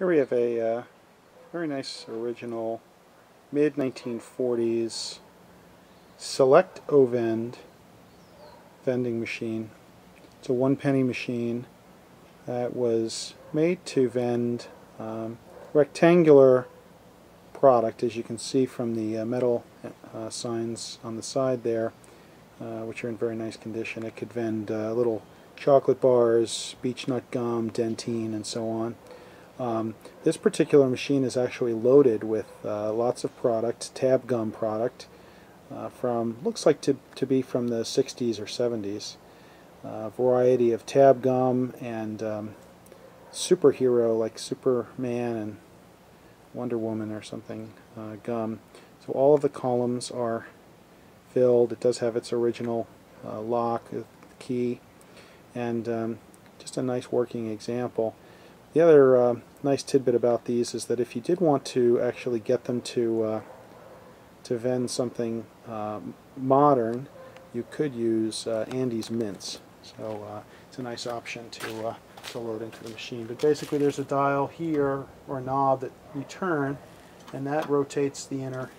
Here we have a uh, very nice original mid 1940s select O-Vend vending machine. It's a one penny machine that was made to vend um, rectangular product as you can see from the uh, metal uh, signs on the side there uh, which are in very nice condition. It could vend uh, little chocolate bars, Beech-Nut gum, Dentyne and so on. Um, this particular machine is actually loaded with uh, lots of product, tab gum product, uh, from, looks like to, to be from the 60s or 70s. A uh, variety of tab gum and um, superhero like Superman and Wonder Woman or something uh, gum. So all of the columns are filled. It does have its original uh, lock, key, and um, just a nice working example. The other uh, nice tidbit about these is that if you did want to actually get them to uh, to vend something uh, modern, you could use uh, Andes mints. So uh, it's a nice option to, uh, to load into the machine. But basically there's a dial here, or a knob that you turn, and that rotates the inner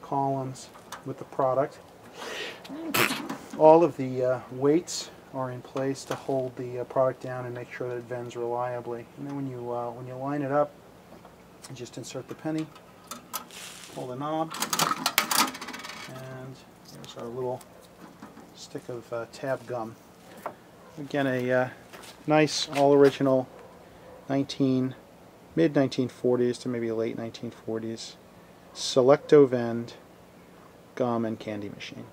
columns with the product. All of the weights are in place to hold the uh, product down and make sure that it vends reliably. And then when you uh, when you line it up, just insert the penny, pull the knob, and there's our little stick of uh, tab gum. Again, a uh, nice, all original 19 mid 1940s to maybe late 1940s Select O Vend gum and candy machine.